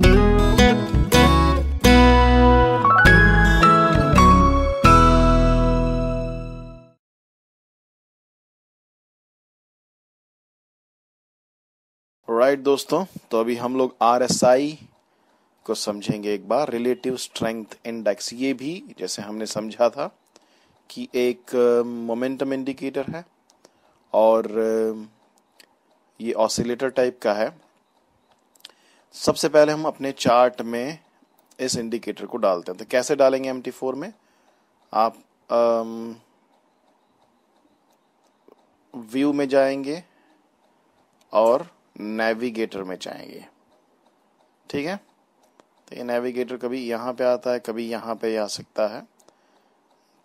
Right right, दोस्तों तो अभी हम लोग आर एस आई को समझेंगे एक बार रिलेटिव स्ट्रेंथ इंडेक्स ये भी जैसे हमने समझा था कि एक मोमेंटम इंडिकेटर है और ये ऑसिलेटर टाइप का है। सबसे पहले हम अपने चार्ट में इस इंडिकेटर को डालते हैं। तो कैसे डालेंगे एम फोर में? आप व्यू में जाएँगे और नेविगेटर में जाएँगे। ठीक है? तो ये नेविगेटर कभी यहाँ पे आता है, कभी यहाँ पे आ सकता है।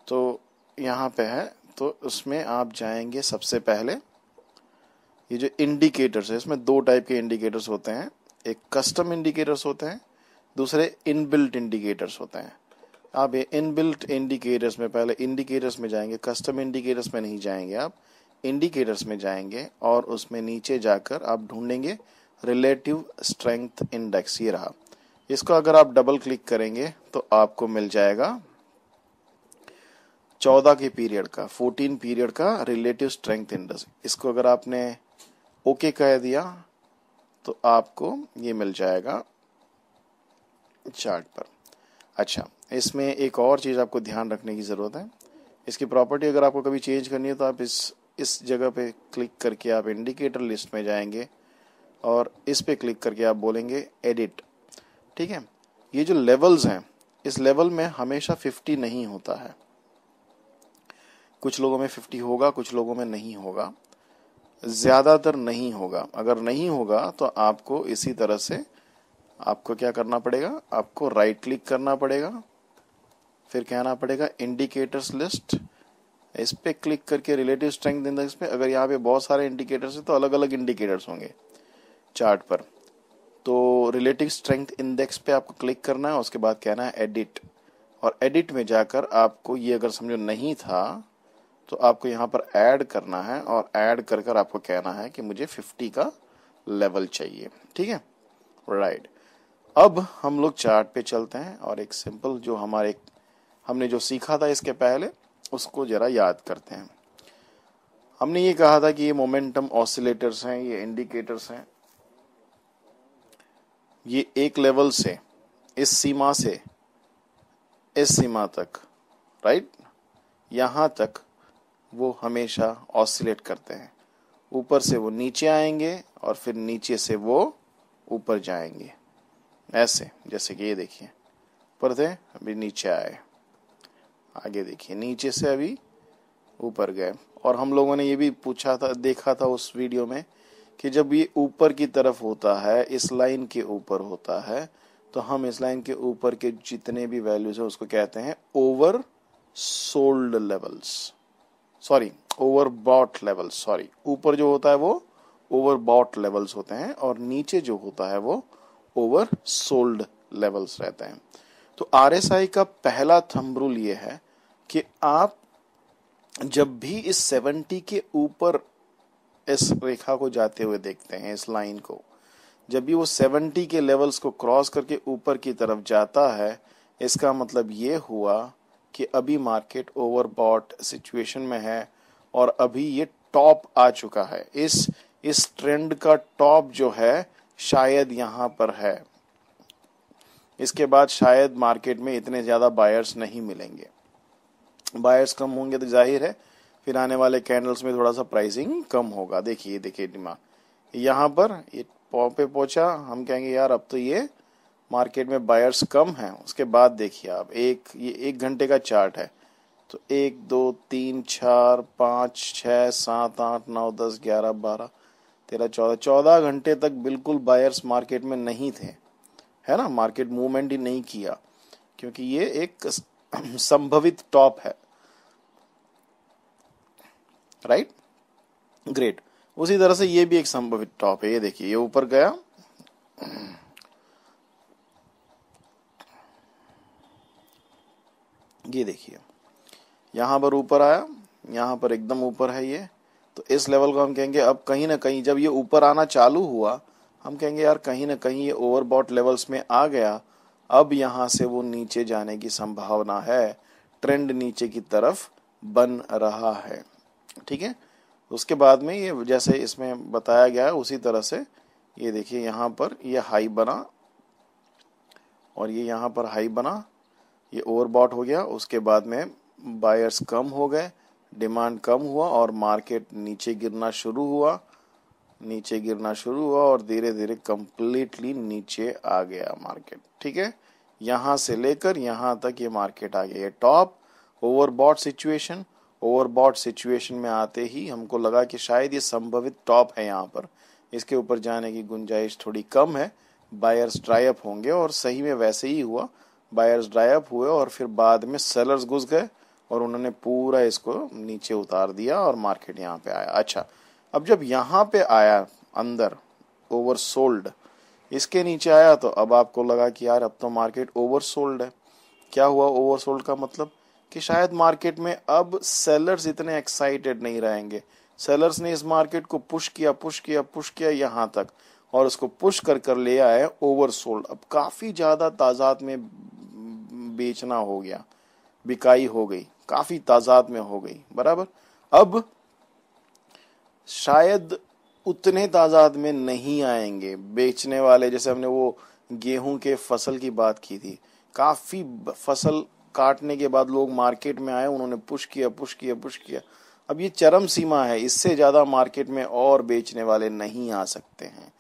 तो यहाँ पे है तो उसमें आप जाएँगे सबसे पहले। ये जो इंडिकेटर्स है, इसमें दो टाइप के इंडिकेटर्स होते हैं। एक कस्टम इंडिकेटर्स होते हैं, दूसरे इनबिल्ट इंडिकेटर्स होते हैं। आप ये इनबिल्ट इंडिकेटर्स में पहले इंडिकेटर्स में जाएँगे कस्टम इंडिकेटर्स में नहीं जाएँगे आप इंडिकेटर्स में जाएँगे और उसमें नीचे जाकर आप ढूंढेंगे रिलेटिव स्ट्रेंथ इंडेक्स ये रहा। इसको अगर आप डबल क्लिक करेंगे तो आपको मिल जाएगा चौदह के पीरियड का फोर्टीन पीरियड का रिलेटिव स्ट्रेंथ इंडेक्स इसको अगर आपने ओके okay कह दिया तो आपको ये मिल जाएगा चार्ट पर। अच्छा इसमें एक और चीज़ आपको ध्यान रखने की ज़रूरत है। इसकी प्रॉपर्टी अगर आपको कभी चेंज करनी है तो आप इस इस जगह पे क्लिक करके आप इंडिकेटर लिस्ट में जाएँगे और इस पे क्लिक करके आप बोलेंगे एडिट। ठीक है? ये जो लेवल्स हैं, इस लेवल में हमेशा 50 नहीं होता है। कुछ लोगों में 50 होगा, कुछ लोगों में नहीं होगा। ज़्यादातर नहीं होगा। अगर नहीं होगा तो आपको इसी तरह से आपको क्या करना पड़ेगा? आपको राइट क्लिक करना पड़ेगा। फिर कहना पड़ेगा इंडिकेटर्स लिस्ट इस पे क्लिक करके रिलेटिव स्ट्रेंथ इंडेक्स पे, अगर यहाँ पे बहुत सारे इंडिकेटर्स है तो अलग अलग इंडिकेटर्स होंगे चार्ट पर। तो रिलेटिव स्ट्रेंथ इंडेक्स पे आपको क्लिक करना है, उसके बाद कहना है एडिट और एडिट में जाकर आपको ये अगर समझो नहीं था तो आपको यहाँ पर ऐड करना है और ऐड कर कर आपको कहना है कि मुझे 50 का लेवल चाहिए। ठीक है? राइट अब हम लोग चार्ट पे चलते हैं और एक सिंपल जो हमारे, हमने जो सीखा था इसके पहले, उसको जरा याद करते हैं। हमने ये कहा था कि ये मोमेंटम ऑसिलेटर्स हैं, ये इंडिकेटर्स हैं। ये एक लेवल से, इस सीमा से, इस सीमा तक राइट यहाँ तक वो हमेशा ऑसिलेट करते हैं। ऊपर से वो नीचे आएँगे और फिर नीचे से वो ऊपर जाएँगे। ऐसे, जैसे कि ये देखिए। थे अभी नीचे आए। आगे देखिए, नीचे से अभी ऊपर गए। और हम लोगों ने ये भी पूछा था, देखा था उस वीडियो में कि जब ये ऊपर की तरफ़ होता है, इस लाइन के ऊपर होता है तो हम इस लाइन के ऊपर के जितने भी वैल्यूज़ है, उसको कहते हैं oversold levels sorry overbought levels sorry ऊपर जो होता है वो ओवर बॉट लेवल्स होते हैं और नीचे जो होता है वो ओवर सोल्ड लेवल्स रहते हैं। तो आरएसआई का पहला थंब रूल ये है कि आप जब भी इस 70 के ऊपर इस रेखा को जाते हुए देखते हैं, इस लाइन को, जब भी वो 70 के लेवल्स को क्रॉस करके ऊपर की तरफ़ जाता है, इसका मतलब ये हुआ कि अभी मार्केट ओवरबॉट सिचुएशन में है और अभी ये टॉप आ चुका है। इस इस ट्रेंड का टॉप जो है, शायद यहाँ पर है। इसके बाद शायद मार्केट में इतने ज़्यादा बायर्स नहीं मिलेंगे। बायर्स कम होंगे तो ज़ाहिर है, फिर आने वाले कैंडल्स में थोड़ा सा प्राइसिंग कम होगा। देखिए देखिए डिमांड यहाँ पर ये पे पहुँचा, हम कहेंगे, यार, अब तो ये मार्केट में बायर्स कम हैं, उसके बाद देखिए आप, एक, ये एक घंटे का चार्ट है। तो एक, दो, तीन, चार, पाँच छ सात, आठ, नौ, दस, ग्यारह, बारह, तेरह, चौदह चौदह घंटे तक बिल्कुल बायर्स मार्केट में नहीं थे। है ना? मार्केट मूवमेंट ही नहीं किया, क्योंकि ये एक संभवित टॉप है। राइट ग्रेट उसी तरह से ये भी एक संभवित टॉप है। ये देखिए, ये ऊपर गया। ये देखिए। यहाँ पर ऊपर आया, यहाँ पर एकदम ऊपर है ये। तो इस लेवल को हम कहेंगे, अब कहीं ना कहीं जब ये ऊपर आना चालू हुआ, हम कहेंगे, यार, कहीं ना कहीं ये ओवरबॉट लेवल्स में आ गया। अब यहाँ से वो नीचे जाने की संभावना है। ट्रेंड नीचे की तरफ़ बन रहा है। ठीक है? उसके बाद में ये जैसे इसमें बताया गया है, उसी तरह से ये देखिए, यहाँ पर ये हाई बना और ये यहाँ पर हाई बना। ये ओवरबॉट हो गया। उसके बाद में बायर्स कम हो गए डिमांड कम हुआ और मार्केट नीचे गिरना शुरू हुआ। नीचे गिरना शुरू हुआ और धीरे धीरे कंप्लीटली नीचे आ गया मार्केट ठीक है? यहाँ से लेकर यहाँ तक ये मार्केट आ गया। Top overbought situation overbought situation में आते ही हमको लगा कि शायद ये संभवित टॉप है यहाँ पर। इसके ऊपर जाने की गुंजाइश थोड़ी कम है। बायर्स ड्राई अप होंगे और सही में वैसे ही हुआ। बायर्स ड्राई अप हुए और फिर बाद में सेलर्स घुस गए और उन्होंने पूरा इसको नीचे उतार दिया और मार्केट यहाँ पे आया। अच्छा अब जब यहाँ पे आया अंदर ओवर सोल्ड इसके नीचे आया तो अब आपको लगा कि यार अब तो मार्केट ओवर सोल्ड है। क्या हुआ ओवर सोल्ड का मतलब? कि शायद मार्केट में अब सेलर्स इतने एक्साइटेड नहीं रहेंगे। सेलर्स ने इस मार्केट को पुश किया पुश किया पुश किया यहाँ तक और उसको पुश कर कर ले आए ओवर सोल्ड अब काफ़ी ज़्यादा ताजाद में बेचना हो गया, बिकाई हो गई, काफ़ी ताजाद में हो गई, बराबर? अब शायद उतने ताजाद में नहीं आएँगे। बेचने वाले, जैसे हमने वो गेहूँ के फ़सल की बात की थी, काफ़ी फ़सल काटने के बाद लोग मार्केट में आए, उन्होंने पुश किया पुश किया पुश किया। अब ये चरम सीमा है, इससे ज़्यादा मार्केट में और बेचने वाले नहीं आ सकते हैं।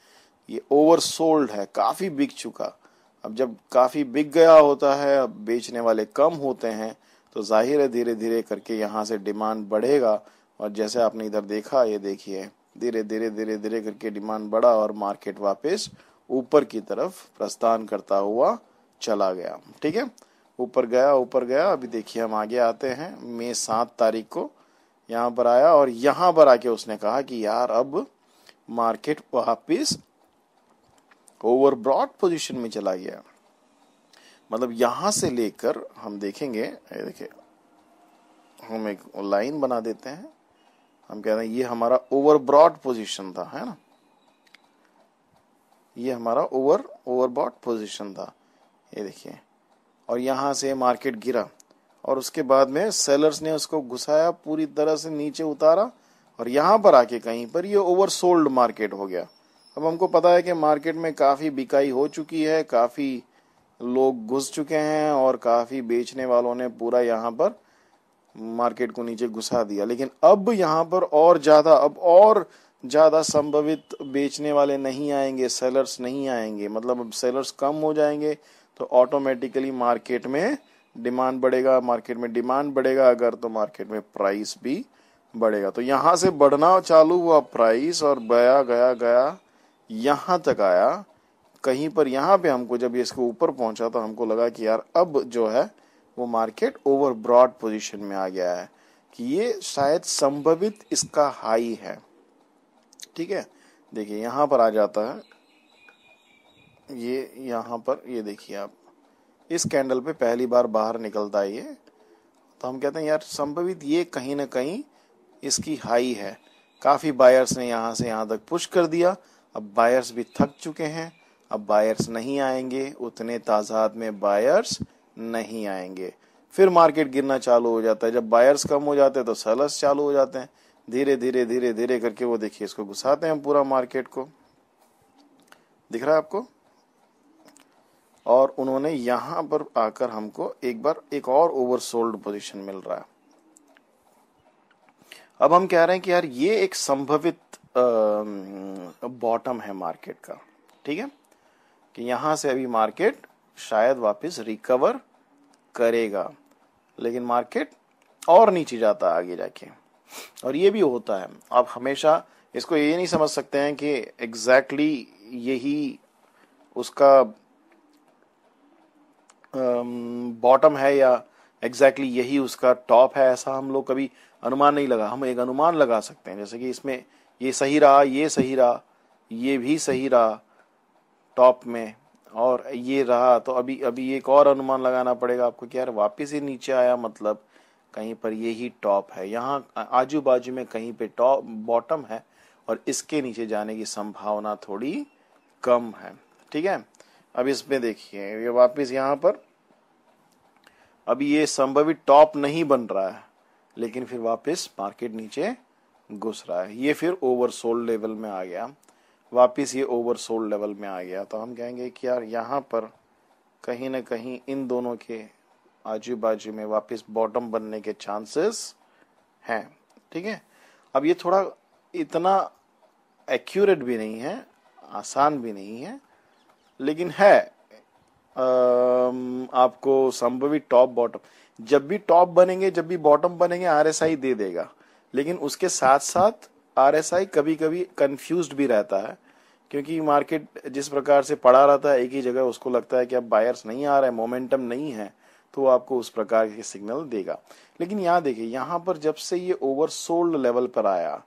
ये ओवर सोल्ड है, काफ़ी बिक चुका। अब जब काफ़ी बिक गया होता है, अब बेचने वाले कम होते हैं तो ज़ाहिर है धीरे धीरे करके यहाँ से डिमांड बढ़ेगा। और जैसे आपने इधर देखा, ये देखिए धीरे धीरे धीरे धीरे करके डिमांड बढ़ा और मार्केट वापस ऊपर की तरफ़ प्रस्थान करता हुआ चला गया। ठीक है? ऊपर गया ऊपर गया, अभी देखिए हम आगे आते हैं, मई सात तारीख को यहाँ पर आया और यहाँ पर आके उसने कहा कि यार, अब मार्केट वापिस ओवर ब्रॉड पोजिशन में चला गया। मतलब यहाँ से लेकर हम देखेंगे, ये देखिए, हम एक लाइन बना देते हैं। हम कह रहे हैं, ये हमारा ओवर ब्रॉड पोजिशन था, है ना? ये हमारा ओवर ओवर ब्रॉड पोजिशन था, ये देखिए। और यहाँ से मार्केट गिरा, और उसके बाद में सेलर्स ने उसको घुसाया, पूरी तरह से नीचे उतारा, और यहाँ पर आके कहीं पर ये ओवर सोल्ड मार्केट हो गया। अब हमको पता है कि मार्केट में काफ़ी बिकाई हो चुकी है, काफ़ी लोग घुस चुके हैं और काफ़ी बेचने वालों ने पूरा यहाँ पर मार्केट को नीचे घुसा दिया। लेकिन अब यहाँ पर और ज़्यादा, अब और ज़्यादा संभवित बेचने वाले नहीं आएँगे सेलर्स नहीं आएँगे। मतलब अब सेलर्स कम हो जाएँगे तो ऑटोमेटिकली मार्केट में डिमांड बढ़ेगा मार्केट में डिमांड बढ़ेगा अगर तो मार्केट में प्राइस भी बढ़ेगा। तो यहाँ से बढ़ना चालू हुआ प्राइस और गया गया गया। यहाँ तक आया, कहीं पर यहाँ पे हमको जब ये इसके ऊपर पहुँचा तो हमको लगा कि यार अब जो है, वो मार्केट ओवर ब्रॉड पोजिशन में आ गया है, कि ये शायद संभवित इसका हाई है। ठीक है? देखिए, यहाँ पर आ जाता है। ये यहाँ पर, ये देखिए आप, इस कैंडल पे पहली बार बाहर निकलता है ये। तो हम कहते हैं, यार, संभवित ये कहीं ना कहीं इसकी हाई है। काफ़ी बायर्स ने यहाँ से यहाँ तक पुश कर दिया। अब बायर्स भी थक चुके हैं, अब बायर्स नहीं आएँगे, उतने ताजाद में बायर्स नहीं आएँगे। फिर मार्केट गिरना चालू हो जाता है। जब बायर्स कम हो जाते हैं तो सेलर्स चालू हो जाते हैं। धीरे धीरे धीरे धीरे करके वो देखिए, इसको घुसाते हैं पूरा मार्केट को। दिख रहा है आपको? और उन्होंने यहाँ पर आकर हमको एक बार एक और ओवरसोल्ड पोजीशन मिल रहा है। अब हम कह रहे हैं कि यार, ये एक संभवित बॉटम है मार्केट का, ठीक है? कि यहाँ से अभी मार्केट शायद वापस रिकवर करेगा, लेकिन मार्केट और नीचे जाता है आगे जाके। और ये भी होता है। आप हमेशा इसको ये नहीं समझ सकते हैं कि एग्जैक्टली exactly यही उसका बॉटम है या एग्जैक्टली exactly यही उसका टॉप है, ऐसा हम लोग कभी अनुमान नहीं लगा। हम एक अनुमान लगा सकते हैं, जैसे कि इसमें ये सही रहा, ये सही रहा, ये भी सही रहा, टॉप में। और ये रहा तो अभी अभी एक और अनुमान लगाना पड़ेगा आपको कि यार वापिस ही नीचे आया मतलब कहीं पर ये ही टॉप है। यहाँ आजू बाजू में कहीं पे टॉप, बॉटम है और इसके नीचे जाने की संभावना थोड़ी कम है। ठीक है? अब इसमें देखिए, ये वापस यहाँ पर। अभी ये संभवित टॉप नहीं बन रहा है, लेकिन फिर वापस मार्केट नीचे घुस रहा है। ये फिर ओवरसोल्ड लेवल में आ गया। वापस ये ओवरसोल्ड लेवल में आ गया। तो हम कहेंगे कि यार, यहाँ पर कहीं ना कहीं इन दोनों के आजू बाजू में वापस बॉटम बनने के चांसेस हैं। ठीक है? अब ये थोड़ा इतना एक्यूरेट भी नहीं है, आसान भी नहीं है, लेकिन है आपको संभवित टॉप बॉटम जब भी टॉप बनेंगे, जब भी बॉटम बनेंगे आरएसआई दे देगा। लेकिन उसके साथ साथ आरएसआई कभी कभी कंफ्यूज भी रहता है, क्योंकि मार्केट जिस प्रकार से पड़ा रहता है, एक ही जगह उसको लगता है कि अब बायर्स नहीं आ रहे मोमेंटम नहीं है तो आपको उस प्रकार के सिग्नल देगा। लेकिन यहाँ देखिए, यहाँ पर जब से ये ओवरसोल्ड लेवल पर आया,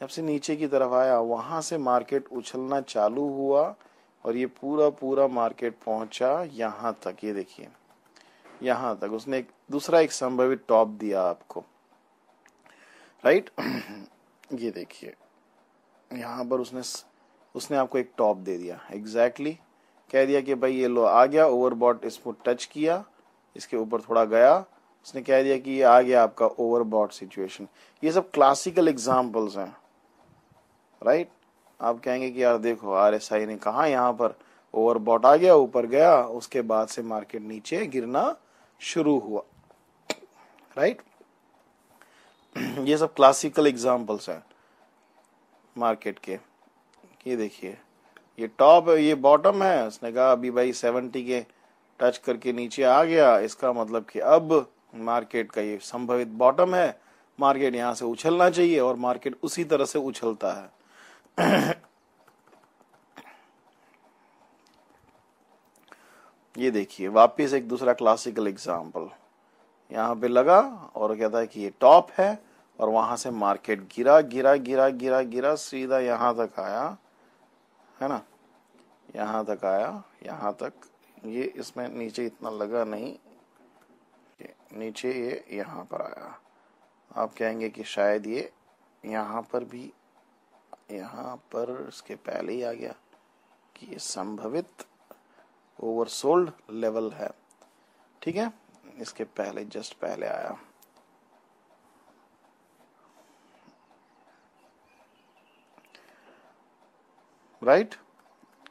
जब से नीचे की तरफ़ आया, वहाँ से मार्केट उछलना चालू हुआ और ये पूरा पूरा मार्केट पहुँचा यहाँ तक। ये देखिए, यहाँ तक। उसने एक, दूसरा एक संभवित टॉप दिया आपको। राइट ये देखिए। यहाँ पर उसने उसने आपको एक टॉप दे दिया। एग्जैक्टली exactly, कह दिया कि भाई ये लो आ गया ओवरबॉट इसको टच किया इसके ऊपर थोड़ा गया। उसने कह दिया कि ये आ गया आपका ओवरबॉट सिचुएशन ये सब क्लासिकल एग्जांपल्स हैं। राइट आप कहेंगे कि यार देखो आर एस आई ने कहा यहाँ पर ओवरबॉट आ गया ऊपर गया उसके बाद से मार्केट नीचे गिरना शुरू हुआ। राइट ये सब क्लासिकल एग्जांपल्स हैं। मार्केट के। ये देखिए। ये टॉप है, ये बॉटम है। उसने कहा, अभी भाई सेवेंटी के टच करके नीचे आ गया। इसका मतलब कि अब मार्केट का ये संभवित बॉटम है। मार्केट यहाँ से उछलना चाहिए और मार्केट उसी तरह से उछलता है। ये देखिए, वापिस एक दूसरा क्लासिकल एग्ज़ाम्पल यहाँ पे लगा और कहता है कि ये टॉप है और वहाँ से मार्केट गिरा गिरा गिरा गिरा गिरा, सीधा यहाँ तक आया, है ना? यहाँ तक आया, यहाँ तक। ये इसमें नीचे इतना लगा नहीं नीचे ये यहाँ पर आया। आप कहेंगे कि शायद ये यहाँ पर भी, यहाँ पर इसके पहले ही आ गया कि ये संभवित ओवरसोल्ड लेवल है। ठीक है? इसके पहले, जस्ट पहले आया। राइट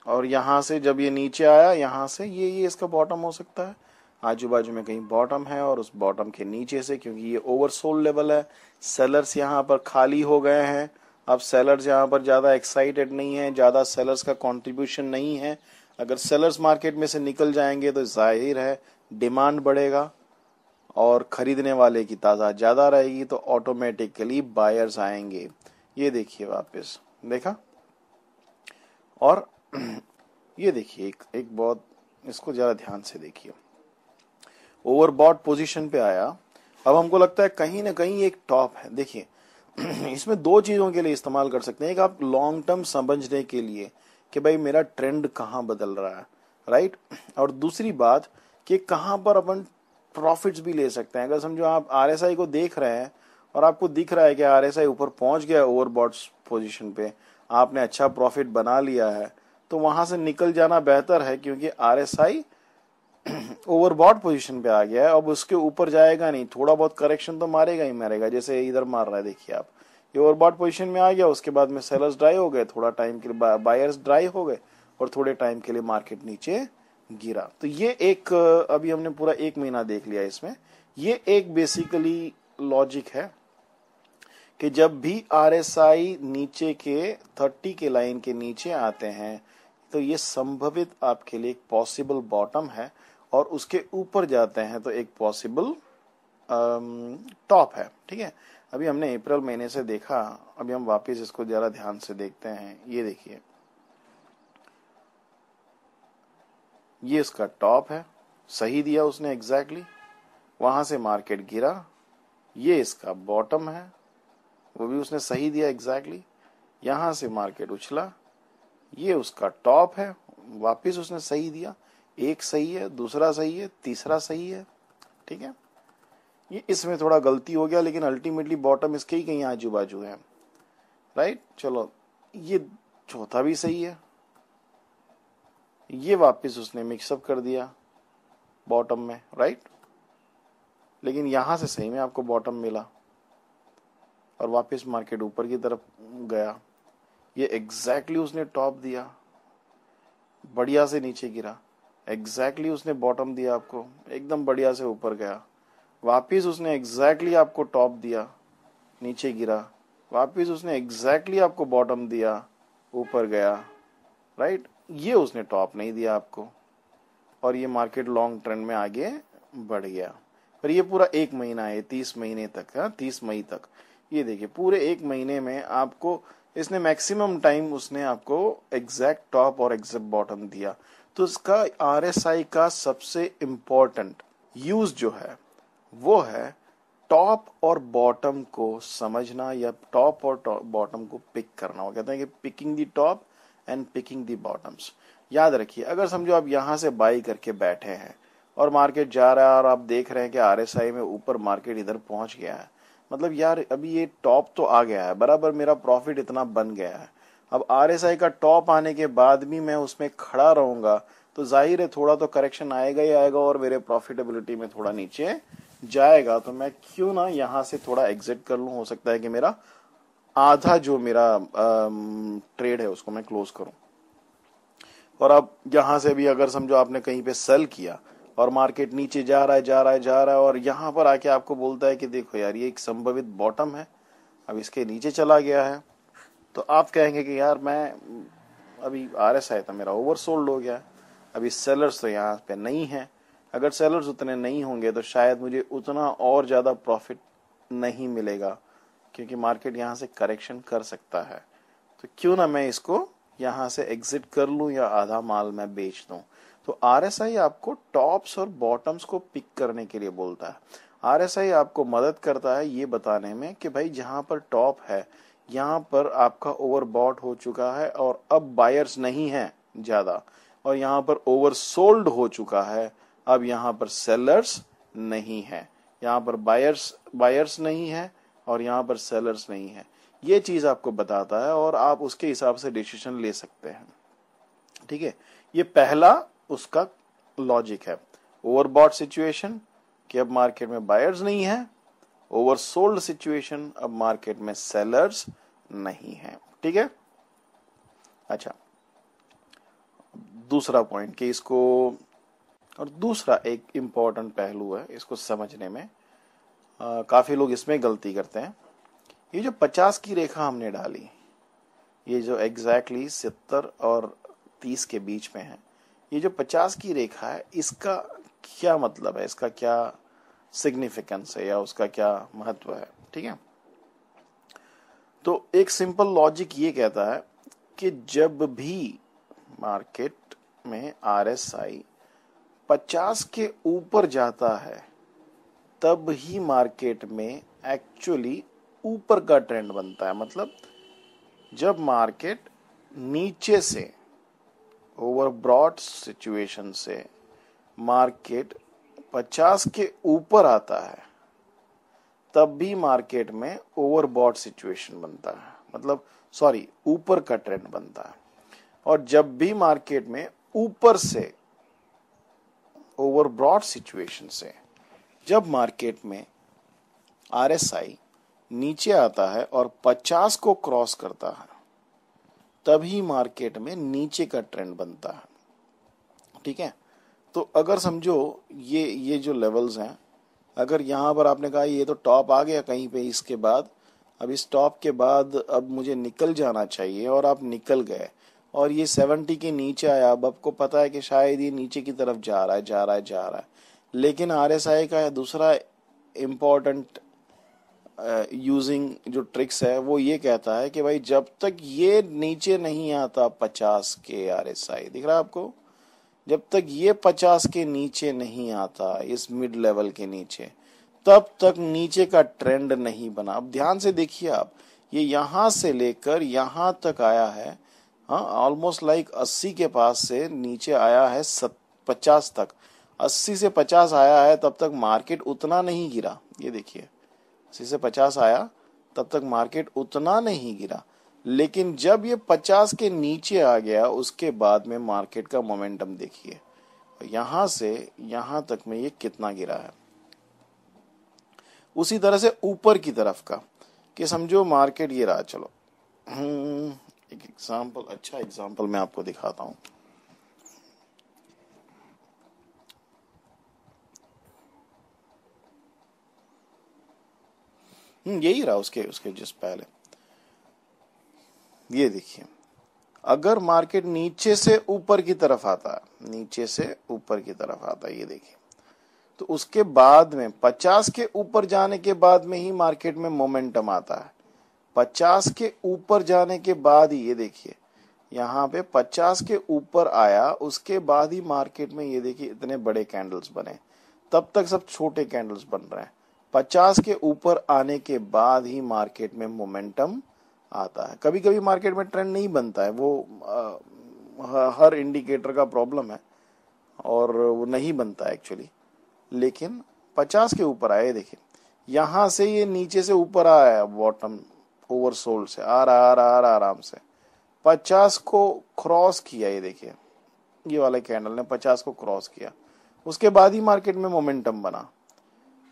और यहाँ से जब ये नीचे आया, यहाँ से ये ये इसका बॉटम हो सकता है। आजू बाजू में कहीं बॉटम है और उस बॉटम के नीचे से, क्योंकि ये ओवरसोल्ड लेवल है सेलर्स यहाँ पर खाली हो गए हैं। अब सेलर्स यहाँ पर ज़्यादा एक्साइटेड नहीं है, ज़्यादा सेलर्स का कंट्रीब्यूशन नहीं है। अगर सेलर्स मार्केट में से निकल जाएँगे तो ज़ाहिर है डिमांड बढ़ेगा और खरीदने वाले की तादाद ज़्यादा रहेगी तो ऑटोमेटिकली बायर्स आएँगे। ये देखिए वापस। देखा? और ये देखिए, एक एक बहुत, इसको ज़रा ध्यान से देखिए। ओवरबॉट पोजीशन पे आया। अब हमको लगता है कहीं ना कहीं एक टॉप है। देखिए, इसमें दो चीज़ों के लिए इस्तेमाल कर सकते हैं। एक आप लॉन्ग टर्म समझने के लिए कि भाई मेरा ट्रेंड कहाँ बदल रहा है राइट और दूसरी बात कि कहाँ पर अपन प्रॉफिट्स भी ले सकते हैं। अगर समझो आप आरएसआई को देख रहे हैं और आपको दिख रहा है कि आरएसआई ऊपर पहुँच गया ओवरबॉट पोजिशन पे, आपने अच्छा प्रॉफिट बना लिया है तो वहाँ से निकल जाना बेहतर है क्योंकि R S I overbought position पे आ गया है। अब उसके ऊपर जाएगा नहीं, थोड़ा बहुत करेक्शन तो मारेगा ही मारेगा, जैसे इधर मार रहा है, देखिए आप। ये ओवरबॉट पोजीशन में आ गया, उसके बाद में सेलर्स ड्राई हो गए, थोड़ा टाइम के लिए बायर्स ड्राई हो गए और थोड़े टाइम के लिए मार्केट नीचे गिरा। तो ये एक, अभी हमने पूरा एक महीना देख लिया इसमें। ये एक बेसिकली लॉजिक है कि जब भी आरएसआई नीचे के 30 के लाइन के नीचे आते हैं तो ये संभवित आपके लिए एक पॉसिबल बॉटम है और उसके ऊपर जाते हैं तो एक पॉसिबल टॉप है। ठीक है? अभी हमने अप्रैल महीने से देखा, अभी हम वापस इसको जरा ध्यान से देखते हैं। ये देखिए। ये इसका टॉप है। सही दिया उसने एग्जैक्टली exactly. वहाँ से मार्केट गिरा। ये इसका बॉटम है। वो भी उसने सही दिया एग्जैक्टली exactly. यहाँ से मार्केट उछला। ये उसका टॉप है। वापिस उसने सही दिया। एक सही है, दूसरा सही है, तीसरा सही है। ठीक है? ये इसमें थोड़ा गलती हो गया, लेकिन अल्टीमेटली बॉटम इसके ही कहीं आजू बाजू है। राइट चलो, ये चौथा भी सही है। ये वापस उसने मिक्सअप कर दिया बॉटम में राइट लेकिन यहाँ से सही में आपको बॉटम मिला और वापस मार्केट ऊपर की तरफ़ गया। ये एग्जैक्टली उसने टॉप दिया, बढ़िया से नीचे गिरा। एग्जैक्टली उसने बॉटम दिया आपको, एकदम बढ़िया से ऊपर गया। वापिस उसने एग्जैक्टली आपको टॉप दिया, नीचे गिरा। वापिस उसने एग्जैक्टली आपको बॉटम दिया, ऊपर गया राइट ये उसने टॉप नहीं दिया आपको। और ये मार्केट लॉन्ग ट्रेंड में आगे बढ़ गया। पर ये पूरा एक महीना है तीस महीने तक है हाँ, तीस मई तक। ये देखिए पूरे एक महीने में आपको इसने मैक्सिमम टाइम उसने आपको एग्जैक्ट टॉप और एग्जैक्ट बॉटम दिया। तो इसका आरएसआई का सबसे इंपॉर्टेंट यूज़ जो है वो है टॉप और बॉटम को समझना या टॉप और बॉटम को पिक करना। वो कहते हैं कि picking the top and picking the bottoms याद रखिए, अगर समझो आप यहाँ से बाई करके बैठे हैं और मार्केट जा रहा है और आप देख रहे हैं कि आरएसआई में ऊपर मार्केट इधर पहुँच गया है मतलब यार अभी ये टॉप तो आ गया है, बराबर मेरा प्रॉफिट इतना बन गया है। अब आर का टॉप आने के बाद भी मैं उसमें खड़ा रहूँगा तो ज़ाहिर है थोड़ा तो करेक्शन आएगा ही आएगा और मेरे प्रॉफिटेबिलिटी में थोड़ा नीचे जाएगा तो मैं क्यों ना यहाँ से थोड़ा एग्जिट कर लू, हो सकता है कि मेरा आधा जो मेरा ट्रेड है, उसको मैं क्लोज करूँ। और अब यहाँ से भी अगर समझो आपने कहीं पे सेल किया और मार्केट नीचे जा रहा है, जा रहा है, जा रहा है और यहाँ पर आके आपको बोलता है कि देखो यार, ये एक संभवित बॉटम है, अब इसके नीचे चला गया है। तो आप कहेंगे कि यार, मैं, अभी आर एस आई था, मेरा ओवर सोल्ड हो गया अभी सेलर्स तो यहाँ पे नहीं है। अगर सेलर्स उतने नहीं होंगे तो शायद मुझे उतना और ज़्यादा प्रॉफिट नहीं मिलेगा। क्योंकि मार्केट यहाँ से करेक्शन कर सकता है। तो क्यों ना मैं इसको यहाँ से एग्जिट कर लू या आधा माल मैं बेच दूँ? तो आरएसआई आपको टॉप्स और बॉटम्स को पिक करने के लिए बोलता है। आरएसआई आपको मदद करता है ये बताने में कि भाई जहाँ पर टॉप है, यहाँ पर आपका ओवर बॉट हो चुका है और अब बायर्स नहीं है ज़्यादा, और यहाँ पर ओवर सोल्ड हो चुका है, अब यहाँ पर सेलर्स नहीं है। यहाँ पर बायर्स बायर्स नहीं है और यहाँ पर सेलर्स नहीं है। ये चीज़ आपको बताता है और आप उसके हिसाब से डिसीज़न ले सकते हैं। ठीक है? ये पहला उसका लॉजिक है। ओवरबॉट सिचुएशन कि अब मार्केट में बायर्स नहीं है। ओवर सोल्ड सिचुएशन अब मार्केट में सेलर्स नहीं है। ठीक है? अच्छा। दूसरा पॉइंट कि इसको और दूसरा एक इंपॉर्टेंट पहलू है इसको समझने में। काफ़ी लोग इसमें गलती करते हैं। ये जो पचास की रेखा हमने डाली, ये जो एग्जैक्टली सत्तर और तीस के बीच में है, ये जो पचास की रेखा है, इसका क्या मतलब है? इसका क्या सिग्निफिकेंस है या उसका क्या महत्व है? ठीक है? तो एक सिंपल लॉजिक ये कहता है कि जब भी मार्केट में आर एस आई पचास के ऊपर जाता है तब ही मार्केट में एक्चुअली ऊपर का ट्रेंड बनता है। मतलब जब मार्केट नीचे से ओवर ब्रॉड सिचुएशन से मार्केट 50 के ऊपर आता है, तब भी मार्केट में ओवरबॉट सिचुएशन बनता है। मतलब सॉरी ऊपर का ट्रेंड बनता है। और जब भी मार्केट में ऊपर से ओवरब्रॉड सिचुएशन से जब मार्केट में आरएसआई नीचे आता है और 50 को क्रॉस करता है, तभी मार्केट में नीचे का ट्रेंड बनता है। ठीक है? तो अगर समझो ये ये जो लेवल्स हैं, अगर यहाँ पर आपने कहा ये तो टॉप आ गया कहीं पे इसके बाद, अब इस टॉप के बाद अब मुझे निकल जाना चाहिए और आप निकल गए। और ये सेवेंटी के नीचे आया, अब आपको पता है कि शायद ये नीचे की तरफ़ जा रहा है, जा रहा है, जा रहा है। लेकिन आरएसआई का दूसरा इम्पोर्टेंट यूजिंग जो ट्रिक्स है, वो ये कहता है कि भाई जब तक ये नीचे नहीं आता पचास के आर एस आई दिख रहा है आपको? जब तक ये पचास के नीचे नहीं आता, इस मिड लेवल के नीचे, तब तक नीचे का ट्रेंड नहीं बना। अब ध्यान से देखिए आप, ये यहाँ से लेकर यहाँ तक आया है हाँ ऑलमोस्ट लाइक अस्सी के पास से नीचे आया है सत, पचास तक। अस्सी से पचास आया है तब तक मार्केट उतना नहीं गिरा। ये देखिए अस्सी से पचास आया तब तक मार्केट उतना नहीं गिरा। लेकिन जब ये 50 के नीचे आ गया उसके बाद में मार्केट का मोमेंटम देखिए। यहाँ से यहाँ तक में ये कितना गिरा है? उसी तरह से ऊपर की तरफ़ का कि समझो मार्केट ये रहा। चलो। हम्म, एक एग्जांपल अच्छा एग्जांपल मैं आपको दिखाता हूँ। यही रहा उसके उसके जिस पहले। ये देखिए, अगर मार्केट नीचे से ऊपर की तरफ़ आता है, नीचे से ऊपर की तरफ़ आता है, ये देखिए तो उसके बाद में 50 के ऊपर जाने के बाद में ही मार्केट में मोमेंटम आता है। 50 के ऊपर जाने के बाद ही, ये देखिए, यहाँ पे 50 के ऊपर आया, उसके बाद ही मार्केट में, ये देखिए, इतने बड़े कैंडल्स बने। तब तक सब छोटे कैंडल्स बन रहे हैं। 50 के ऊपर आने के बाद ही मार्केट में मोमेंटम आता है। कभी कभी मार्केट में ट्रेंड नहीं बनता है। वो आ, हर इंडिकेटर का प्रॉब्लम है और वो नहीं बनता है एक्चुअली लेकिन 50 के ऊपर आए देखिए यहाँ से ये नीचे से ऊपर आया बॉटम ओवरसोल्ड से। आ रहा आ रहा आ रहा आराम से। 50 को क्रॉस किया ये देखिए ये वाले कैंडल ने 50 को क्रॉस किया। उसके बाद ही मार्केट में मोमेंटम बना।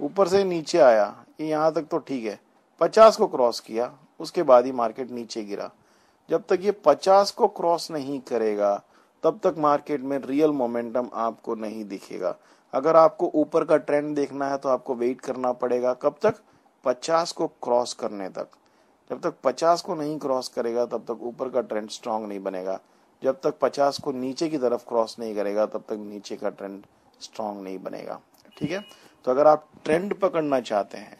ऊपर से नीचे आया, ये यहाँ तक तो ठीक है। 50 को क्रॉस किया, उसके बाद ही मार्केट नीचे गिरा। जब तक ये 50 को क्रॉस नहीं करेगा, तब तक मार्केट में रियल मोमेंटम आपको नहीं दिखेगा। अगर आपको ऊपर का ट्रेंड देखना है तो आपको वेट करना पड़ेगा। कब तक? 50 को क्रॉस करने तक। जब तक 50 को नहीं क्रॉस करेगा, तब तक ऊपर का ट्रेंड स्ट्रांग नहीं बनेगा। जब तक 50 को नीचे की तरफ़ क्रॉस नहीं करेगा, तब तक नीचे का ट्रेंड स्ट्रांग नहीं बनेगा। ठीक है? तो अगर आप ट्रेंड पकड़ना चाहते हैं,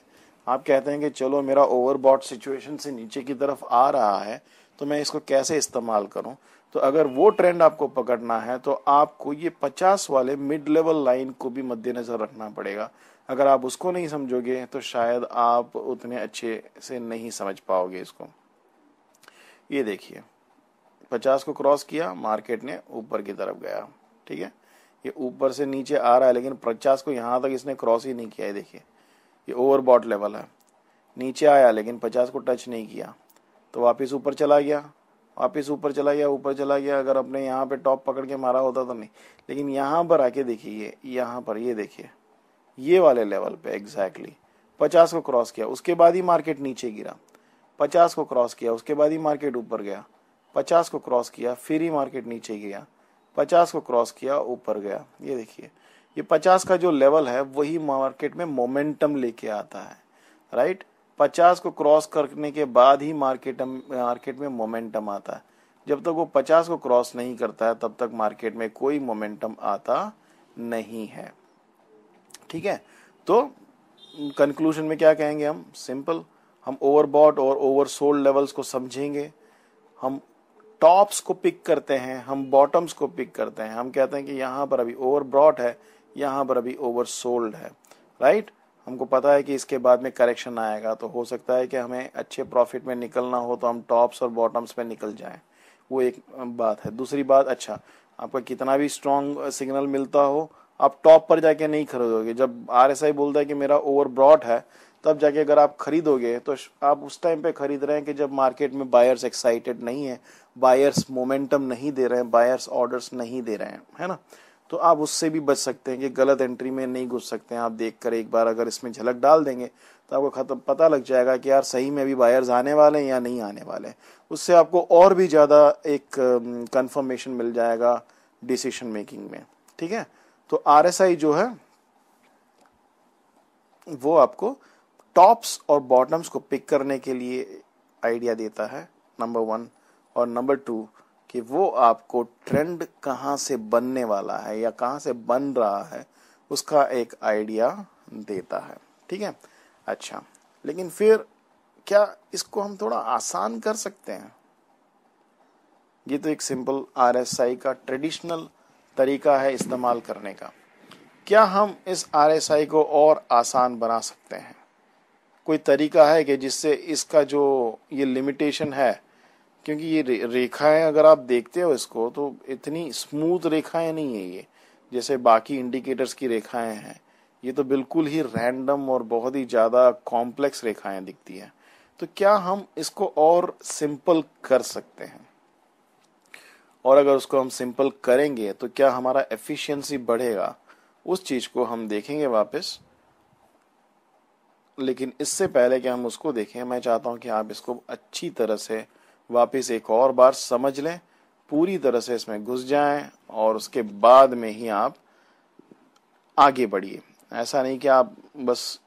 आप कहते हैं कि चलो मेरा ओवरबॉट सिचुएशन से नीचे की तरफ़ आ रहा है तो मैं इसको कैसे इस्तेमाल करूँ? तो अगर वो ट्रेंड आपको पकड़ना है तो आपको ये 50 वाले मिड लेवल लाइन को भी मद्देनजर रखना पड़ेगा। अगर आप उसको नहीं समझोगे तो शायद आप उतने अच्छे से नहीं समझ पाओगे इसको। ये देखिए 50 को क्रॉस किया मार्केट ने ऊपर की तरफ़ गया, ठीक है? ये ऊपर से नीचे आ रहा है, लेकिन 50 को यहाँ तक इसने क्रॉस ही नहीं किया है, देखिए। ये ओवरबॉट लेवल है। नीचे आया, लेकिन 50 को टच नहीं किया। तो वापस ऊपर चला गया। वापस ऊपर चला गया, ऊपर चला गया। अगर अपने यहाँ पे टॉप पकड़ के मारा होता तो नहीं। लेकिन यहाँ पर आके देखिए, ये, यहाँ पर, ये देखिए। ये वाले लेवल पे एग्जैक्टली पचास को क्रॉस किया। उसके बाद ही मार्केट नीचे गिरा। पचास को क्रॉस किया। उसके बाद ही मार्केट ऊपर गया। पचास को क्रॉस किया। फिर ही मार्केट नीचे गया। पचास को क्रॉस किया, ऊपर गया। ये देखिए, ये पचास का जो लेवल है, वही मार्केट में मोमेंटम लेके आता है, राइट? पचास को क्रॉस करने के बाद ही मार्केट मार्केट में मोमेंटम आता है। जब तक वो पचास को क्रॉस नहीं करता है, तब तक मार्केट में कोई मोमेंटम आता नहीं है। ठीक है? तो कंक्लूजन में क्या कहेंगे हम? सिंपल हम ओवरबॉट और ओवरसोल्ड लेवल्स को समझेंगे। हम टॉप्स को पिक करते हैं, हम बॉटम्स को पिक करते हैं। हम कहते हैं कि यहाँ पर अभी ओवरब्रॉट है, यहाँ पर अभी ओवरसोल्ड है राइट हमको पता है कि इसके बाद में करेक्शन आएगा तो हो सकता है कि हमें अच्छे प्रॉफिट में निकलना हो तो हम टॉप्स और बॉटम्स में निकल जाएँ। वो एक बात है। दूसरी बात अच्छा आपका कितना भी स्ट्रॉन्ग सिग्नल मिलता हो, आप टॉप पर जाके नहीं खरीदोगे। जब आर एस आई बोलता है कि मेरा ओवर ब्रॉड है, तब जाके अगर आप खरीदोगे तो आप उस टाइम पे खरीद रहे हैं कि जब मार्केट में बायर्स एक्साइटेड नहीं है बायर्स मोमेंटम नहीं दे रहे हैं, बायर्स ऑर्डर्स नहीं दे रहे हैं, है ना? तो आप उससे भी बच सकते हैं कि गलत एंट्री में नहीं घुस सकते हैं। आप देख कर एक बार अगर इसमें झलक डाल देंगे तो आपको खत्म पता लग जाएगा कि यार सही में भी बायर्स आने वाले हैं या नहीं आने वाले उससे आपको और भी ज़्यादा एक कंफर्मेशन मिल जाएगा डिसीशन मेकिंग में, ठीक है? तो आरएसआई जो है, वो आपको टॉप्स और बॉटम्स को पिक करने के लिए आइडिया देता है नंबर वन और नंबर टू कि वो आपको ट्रेंड कहाँ से बनने वाला है या कहाँ से बन रहा है, उसका एक आइडिया देता है। ठीक है? अच्छा लेकिन फिर क्या इसको हम थोड़ा आसान कर सकते हैं? ये तो एक सिंपल आरएसआई का ट्रेडिशनल तरीका है इस्तेमाल करने का। क्या हम इस आरएसआई को और आसान बना सकते हैं? कोई तरीका है कि जिससे इसका जो ये लिमिटेशन है क्योंकि ये रेखाएँ अगर आप देखते हो इसको तो इतनी स्मूथ रेखाएँ नहीं है ये। जैसे बाकी इंडिकेटर्स की रेखाएँ हैं, ये तो बिल्कुल ही रैंडम और बहुत ही ज़्यादा कॉम्प्लेक्स रेखाएँ दिखती हैं। तो क्या हम इसको और सिंपल कर सकते हैं? और अगर उसको हम सिंपल करेंगे तो क्या हमारा एफिशिएंसी बढ़ेगा? उस चीज़ को हम देखेंगे वापस। लेकिन इससे पहले कि हम उसको देखें, मैं चाहता हूँ कि आप इसको अच्छी तरह से वापस एक और बार समझ लें, पूरी तरह से इसमें घुस जाएँ और उसके बाद में ही आप आगे बढ़िए। ऐसा नहीं कि आप बस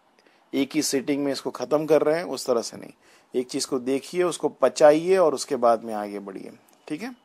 एक ही सिटिंग में इसको खत्म कर रहे हैं, उस तरह से नहीं। एक चीज़ को देखिए, उसको पचाइए और उसके बाद में आगे बढ़िए। ठीक है?